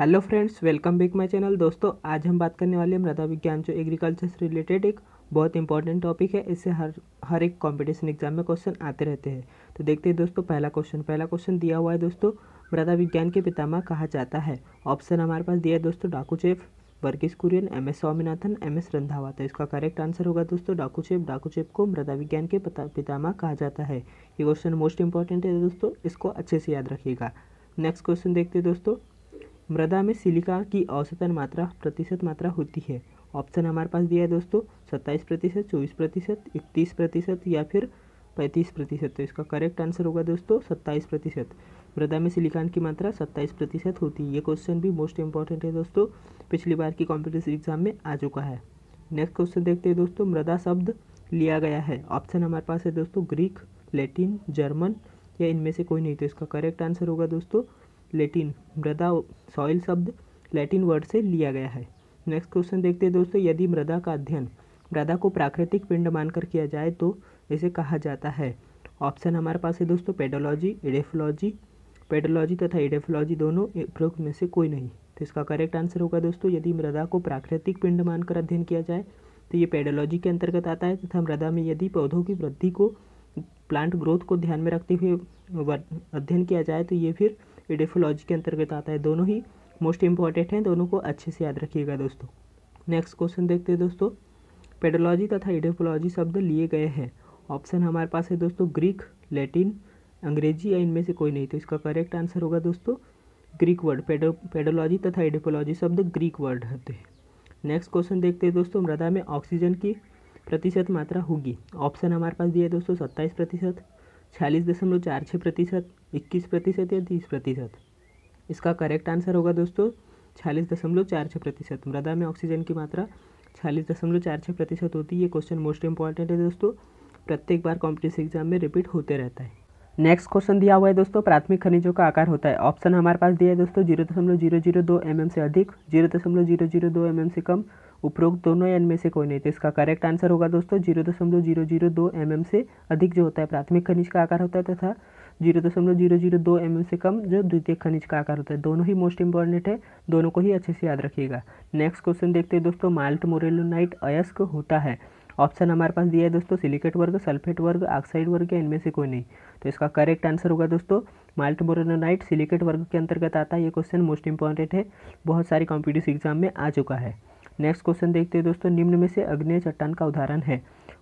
Hello friends, welcome back my channel. दोस्तों, आज हम बात करने वाले हैं मृदा विज्ञान, जो एग्रीकल्चर से रिलेटेड एक बहुत इंपॉर्टेंट टॉपिक है। इससे हर हर एक कंपटीशन एग्ज़ाम में क्वेश्चन आते रहते हैं। तो देखते हैं दोस्तों, पहला क्वेश्चन पहला क्वेश्चन दिया हुआ है दोस्तों, मृदा विज्ञान के पितामह कहा जाता है। ऑप्शन हमारे पास दिया है दोस्तों Dokuchaev Verghese Kurien M S Swaminathan M S Randhawa तो इसका करेक्ट आंसर होगा दोस्तों डाकूचेप डाकूचेप को मृदा विज्ञान के पितामह कहा जाता है। ये क्वेश्चन मोस्ट इंपॉर्टेंट है दोस्तों, इसको अच्छे से याद रखिएगा। नेक्स्ट क्वेश्चन देखते हैं दोस्तों। मृदा में सिलिका की औसतन मात्रा प्रतिशत मात्रा होती है। ऑप्शन हमारे पास दिया है दोस्तों, सत्ताईस प्रतिशत, चौबीस प्रतिशत, इकतीस प्रतिशत या फिर पैंतीस प्रतिशत। तो इसका करेक्ट आंसर होगा दोस्तों, सत्ताईस प्रतिशत। मृदा में सिलिकॉन की मात्रा सत्ताईस प्रतिशत होती है। ये क्वेश्चन भी मोस्ट इंपॉर्टेंट है दोस्तों, पिछली बार की कॉम्पिटिशन एग्ज़ाम में आ चुका है। नेक्स्ट क्वेश्चन देखते हैं दोस्तों, मृदा शब्द लिया गया है। ऑप्शन हमारे पास है दोस्तों ग्रीक लेटिन जर्मन या इनमें से कोई नहीं। तो इसका करेक्ट आंसर होगा दोस्तों लेटिन, मृदा सॉइल शब्द लैटिन वर्ड से लिया गया है। नेक्स्ट क्वेश्चन देखते हैं दोस्तों, यदि मृदा का अध्ययन मृदा को प्राकृतिक पिंड मानकर किया जाए तो इसे कहा जाता है। ऑप्शन हमारे पास है दोस्तों, पेडोलॉजी इडेफोलॉजी पेडोलॉजी तथा इडेफोलॉजी दोनों उपरोक्त में से कोई नहीं। तो इसका करेक्ट आंसर होगा दोस्तों, यदि मृदा को प्राकृतिक पिंड मानकर अध्ययन किया जाए तो ये पेडोलॉजी के अंतर्गत आता है, तथा मृदा में यदि पौधों की वृद्धि को, प्लांट ग्रोथ को ध्यान में रखते हुए अध्ययन किया जाए तो ये फिर इडेफोलॉजी के अंतर्गत आता है। दोनों ही मोस्ट इंपॉर्टेंट हैं। दोनों को अच्छे से याद रखिएगा दोस्तों। नेक्स्ट क्वेश्चन देखते हैं दोस्तों। पेडोलॉजी तथा इडेफोलॉजी शब्द लिए गए हैं। ऑप्शन हमारे पास है दोस्तों ग्रीक लैटिन अंग्रेज़ी या इनमें से कोई नहीं। तो इसका करेक्ट आंसर होगा दोस्तों ग्रीक वर्ड पेडो पेडोलॉजी तथा इडेफोलॉजी शब्द ग्रीक वर्ड होते हैं। नेक्स्ट क्वेश्चन देखते हैं दोस्तों। मृदा में ऑक्सीजन की प्रतिशत मात्रा होगी। ऑप्शन हमारे पास दिया है दोस्तों सत्ताईस प्रतिशत। छियालीस दशमलव चार छः प्रतिशत, इक्कीस प्रतिशत या तीस प्रतिशत? इसका करेक्ट आंसर होगा दोस्तों, छियालीस दशमलव चार छः प्रतिशत। मृदा में ऑक्सीजन की मात्रा छियालीस दशमलव चार छः प्रतिशत होती है। ये क्वेश्चन मोस्ट इंपॉर्टेंट है दोस्तों। प्रत्येक बार कॉम्पिटिशन एग्ज़ाम में रिपीट होते रहता है। नेक्स्ट क्वेश्चन दिया हुआ है दोस्तों, प्राथमिक खनिजों का आकार होता है। ऑप्शन हमारे पास दिया है दोस्तों, ज़ीरो दशमलव ज़ीरो ज़ीरो दो एम एम से अधिक, ज़ीरो दशमलव ज़ीरो ज़ीरो दो एम एम से कम उपरोक्त दोनों एन में से कोई नहीं। तो इसका करेक्ट आंसर होगा दोस्तों, ज़ीरो दशमलव ज़ीरो ज़ीरो दो एम एम से अधिक जो होता है प्राथमिक खनिज का आकार होता है तथा ज़ीरो दशमलव ज़ीरो ज़ीरो दो एम एम से कम जो द्वितीय खनिज का आकार होता है। दोनों ही मोस्ट इंपॉर्टेंट है, दोनों को ही अच्छे से याद रखिएगा। नेक्स्ट क्वेश्चन देखते हैं दोस्तों, माल्ट मोरेलोनाइट अयस्क होता है। ऑप्शन हमारे पास दिया है दोस्तों सिलिकेट वर्ग सल्फेट वर्ग ऑक्साइड वर्ग इनमें से कोई नहीं। तो इसका करेक्ट आंसर होगा दोस्तों, माल्ट मोरेलोनाइट सिलिकेट वर्ग के अंतर्गत आता है। ये क्वेश्चन मोस्ट इंपॉर्टेंट है, बहुत सारी कॉम्पिटिटिव एग्ज़ाम में आ चुका है। नेक्स्ट क्वेश्चन देखते हैं दोस्तों, निम्न में से अग्नि चट्टान का उदाहरण है।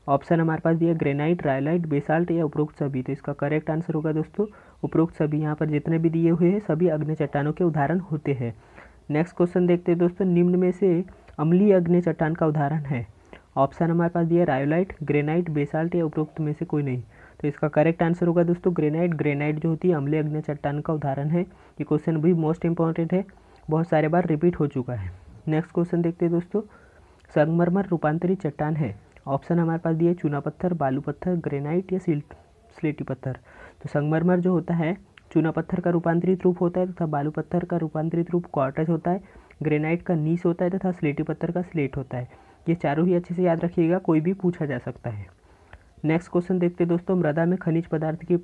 ऑप्शन हमारे पास दिया ग्रेनाइट, रायलाइट, बेसाल्ट या उपरोक्त सभी। तो इसका करेक्ट आंसर होगा दोस्तों, उपरोक्त सभी यहाँ पर जितने भी दिए हुए हैं, सभी अग्नि चट्टानों के उदाहरण होते हैं। नेक्स्ट क्वेश्चन देखते हैं दोस्तों, निम्न में से अम्लीय अग्नि चट्टान का उदाहरण है। ऑप्शन हमारे पास दिया रायोलाइट, ग्रेनाइट, बेसाल्ट या उपरोक्त में से कोई नहीं। तो इसका करेक्ट आंसर होगा दोस्तों, ग्रेनाइट। ग्रेनाइट जो होती है, अम्लीय अग्नि चट्टान का उदाहरण है। ये क्वेश्चन भी मोस्ट इंपॉर्टेंट है, बहुत सारे बार रिपीट हो चुका है। नेक्स्ट क्वेश्चन देखते हैं दोस्तों। संगमरमर रूपांतरित चट्टान है। ऑप्शन हमारे पास दिए चूना पत्थर, बालू पत्थर ग्रेनाइट या सिल्ट, स्लेटी पत्थर। तो संगमरमर जो होता है, चूना पत्थर का रूपांतरित रूप होता है तथा बालू पत्थर का रूपांतरित रूप क्वार्टज होता है। ग्रेनाइट का नीस होता है तथा स्लेटी पत्थर का स्लेट होता है। ये चारों ही अच्छे से याद रखिएगा, कोई भी पूछा जा सकता है। नेक्स्ट क्वेश्चन देखते दोस्तों, मृदा में खनिज पदार्थ की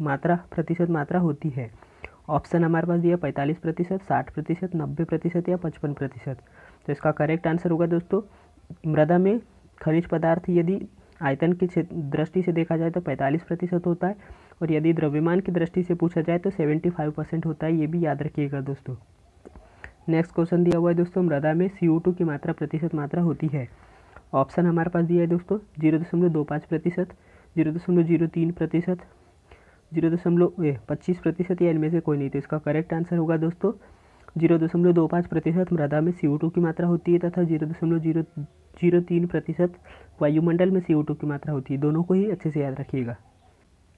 मात्रा, प्रतिशत मात्रा होती है। ऑप्शन हमारे पास दिया पैंतालीस प्रतिशत, साठ प्रतिशत, नब्बे प्रतिशत या पचपन प्रतिशत। तो इसका करेक्ट आंसर होगा दोस्तों, मृदा में खनिज पदार्थ यदि आयतन की दृष्टि से देखा जाए तो पैंतालीस प्रतिशत होता है और यदि द्रव्यमान की दृष्टि से पूछा जाए तो सेवेंटी फाइव परसेंट होता है, ये भी याद रखिएगा दोस्तों। नेक्स्ट क्वेश्चन दिया हुआ है दोस्तों, मृदा में सी की मात्रा प्रतिशत मात्रा होती है। ऑप्शन हमारे पास दिया है दोस्तों, ज़ीरो दशमलव दो पाँच प्रतिशत, ज़ीरो दशमलव ज़ीरो तीन प्रतिशत ज़ीरो दशमलव पच्चीस प्रतिशत या इनमें से कोई नहीं। तो इसका करेक्ट आंसर होगा दोस्तों, ज़ीरो दशमलव दो पाँच प्रतिशत मृदा में सी की मात्रा होती है तथा ज़ीरो दशमलव ज़ीरो ज़ीरो तीन प्रतिशत वायुमंडल में सी की मात्रा होती है। दोनों को ही अच्छे से याद रखिएगा।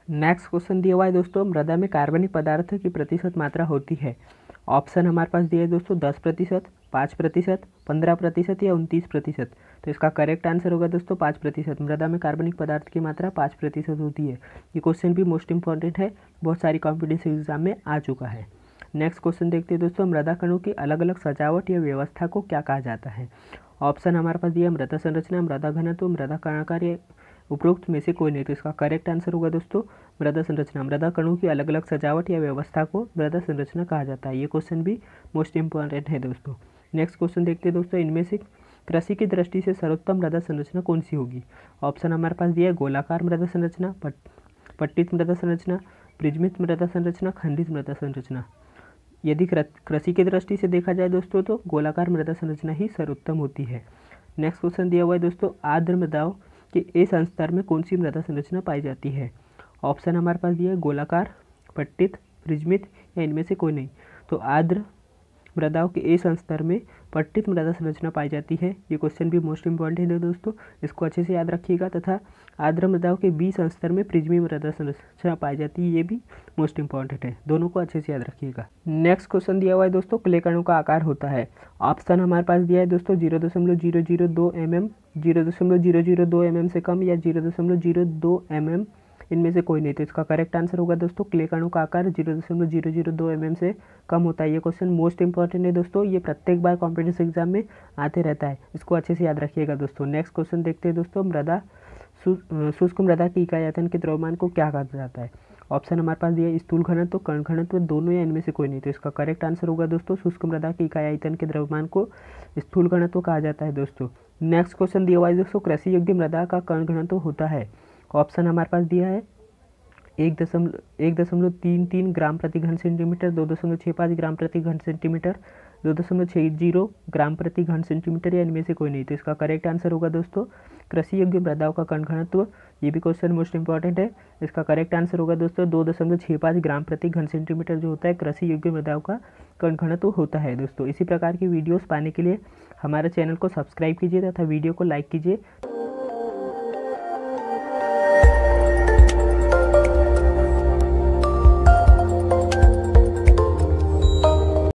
नेक्स्ट क्वेश्चन दिया हुआ है दोस्तों, मृदा में कार्बनिक पदार्थ की प्रतिशत मात्रा होती है। ऑप्शन हमारे पास दिए दोस्तों, दस प्रतिशत, पाँच प्रतिशत, पंद्रह प्रतिशत या उनतीस प्रतिशत। तो इसका करेक्ट आंसर होगा दोस्तों, पाँच प्रतिशत। मृदा में कार्बनिक पदार्थ की मात्रा पाँच प्रतिशत होती है। ये क्वेश्चन भी मोस्ट इंपॉर्टेंट है, बहुत सारी कॉम्पिटिटिव एग्ज़ाम में आ चुका है। नेक्स्ट क्वेश्चन देखते हैं दोस्तों, मृदा कणों की अलग अलग सजावट या व्यवस्था को क्या कहा जाता है? ऑप्शन हमारे पास दिया मृदा संरचना, मृदा घनत्व, मृदा कणाकार उपरोक्त में से कोई नहीं। तो इसका करेक्ट आंसर होगा दोस्तों, मृदा संरचना। मृदा कणों की अलग अलग सजावट या व्यवस्था को मृदा संरचना कहा जाता है। ये क्वेश्चन भी मोस्ट इंपॉर्टेंट है दोस्तों। नेक्स्ट क्वेश्चन देखते हैं दोस्तों, इनमें से कृषि की दृष्टि से सर्वोत्तम मृदा संरचना कौन सी होगी? ऑप्शन हमारे पास दिया है गोलाकार मृदा संरचना पट, पट्टित मृदा संरचना प्रिज्मित मृदा संरचना खंडित मृदा संरचना। यदि कृषि की दृष्टि से देखा जाए दोस्तों तो गोलाकार मृदा संरचना ही सर्वोत्तम होती है। नेक्स्ट क्वेश्चन दिया हुआ है दोस्तों आर्द्र मृदाओं के ए संस्तर में कौन सी मृदा संरचना पाई जाती है? ऑप्शन हमारे पास दिया है गोलाकार पट्टित प्रिज्मित या इनमें से कोई नहीं। तो आर्द्र मृदाओं के ए संस्तर में पट्टित मृदा संरचना पाई जाती है। ये क्वेश्चन भी मोस्ट इंपॉर्टेंट है दोस्तों। इसको अच्छे से याद रखिएगा तथा आर्द्र मृदाओं के बी संस्तर में प्रिज्मी मृदा संरचना पाई जाती है। ये भी मोस्ट इंपॉर्टेंट है। दोनों को अच्छे से याद रखिएगा। नेक्स्ट क्वेश्चन दिया हुआ है दोस्तों। क्ले कणों का आकार होता है। ऑप्शन हमारे पास दिया है दोस्तों ज़ीरो दशमलव ज़ीरो ज़ीरो दो एम एम ज़ीरो दशमलव ज़ीरो ज़ीरो दो एम एम से कम या ज़ीरो दशमलव ज़ीरो दो एम एम इनमें से कोई नहीं। तो इसका करेक्ट आंसर होगा दोस्तों, क्ले का आकार ज़ीरो दशमलव ज़ीरो ज़ीरो दो एम से कम होता है। ये क्वेश्चन मोस्ट इंपॉर्टेंट है दोस्तों, ये प्रत्येक बार कॉम्पिटेटिव एग्ज़ाम में आते रहता है। इसको अच्छे से याद रखिएगा दोस्तों। नेक्स्ट क्वेश्चन देखते हैं दोस्तों, मृदा शुष्क मृदा की आयतन के द्रव्यमान को क्या कहा जाता है? ऑप्शन हमारे पास दिया स्थूल घनत्व तो कण घनत्व तो दोनों या इनमें से कोई नहीं। तो इसका करेक्ट आंसर होगा दोस्तों, शुष्क मृदा की इकाई आयतन के द्रव्यमान को स्थूल घनत्व कहा जाता है दोस्तों। नेक्स्ट क्वेश्चन दिया हुआ है दोस्तों, कृषि योग्य मृदा का कण घनत्व होता है। ऑप्शन हमारे पास दिया है। एक दशमलव एक दशमलव तीन तीन ग्राम प्रति घन सेंटीमीटर दो दशमलव छः पाँच ग्राम प्रति घन सेंटीमीटर दो दशमलव छः ज़ीरो ग्राम प्रति घन सेंटीमीटर या इनमें से कोई नहीं। तो इसका करेक्ट आंसर होगा दोस्तों कृषि योग्य मृदाओं का कण घनत्व ये भी क्वेश्चन मोस्ट इंपॉर्टेंट है। इसका करेक्ट आंसर होगा दोस्तों, दो दशमलव छः पाँच ग्राम प्रति घन सेंटीमीटर जो होता है कृषि योग्य मृदाओं का कण घनत्व होता है दोस्तों। इसी प्रकार की वीडियोज़ पाने के लिए हमारे चैनल को सब्सक्राइब कीजिए तथा वीडियो को लाइक कीजिए।